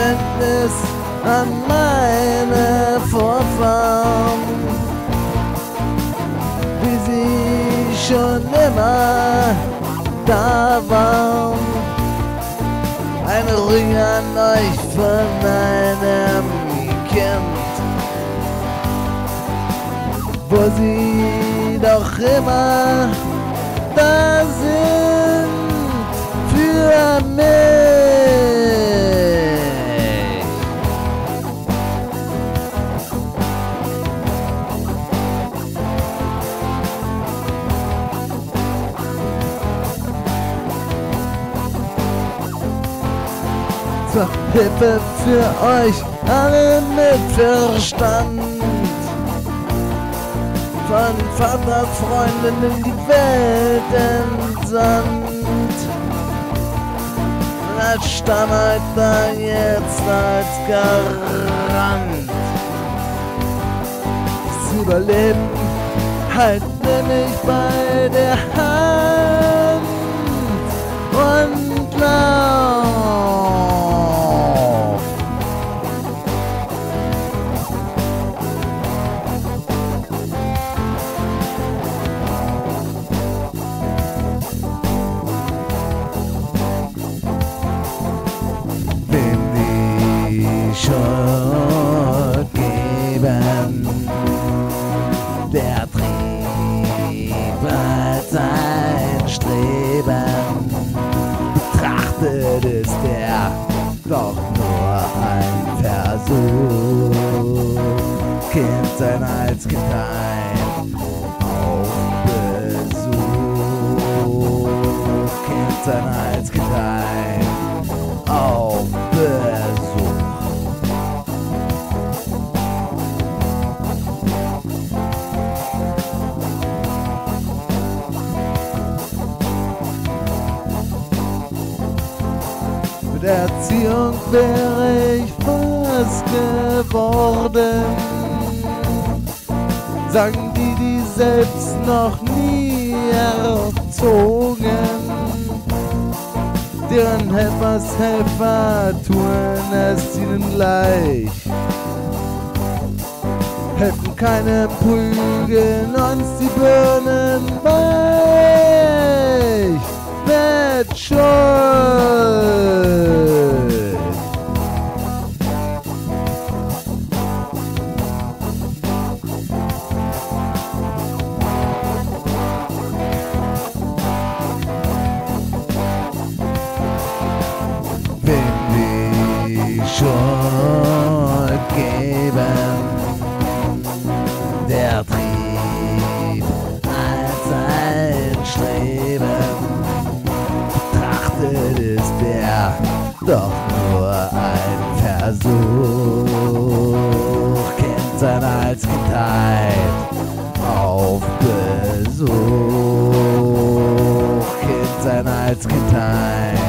Geständnis an meine Vorfahren, wie sie schon immer da waren. Ein Ring an euch von einem Kind, wo sie doch immer zur Hilfe für euch alle mit Verstand. Von Vater, Freunden in die Welt entsandt. Als Stammalter jetzt als Garant. Das Überleben halt nämlich bei der Hand und Der Trieb als ein Streben. Betrachtet ist er doch nur ein Versuch. Kind sein als Kindheit Erziehung wäre ich fast geworden. Sagen die, die selbst noch nie erzogen. Deren Helfershelfer tun es ihnen gleich. Helfen keine Prügeln uns die Birnen weich. Betrachtet ist der doch nur ein Versuch, kennt sein als Kindheit auf Besuch, kennt als Kindheit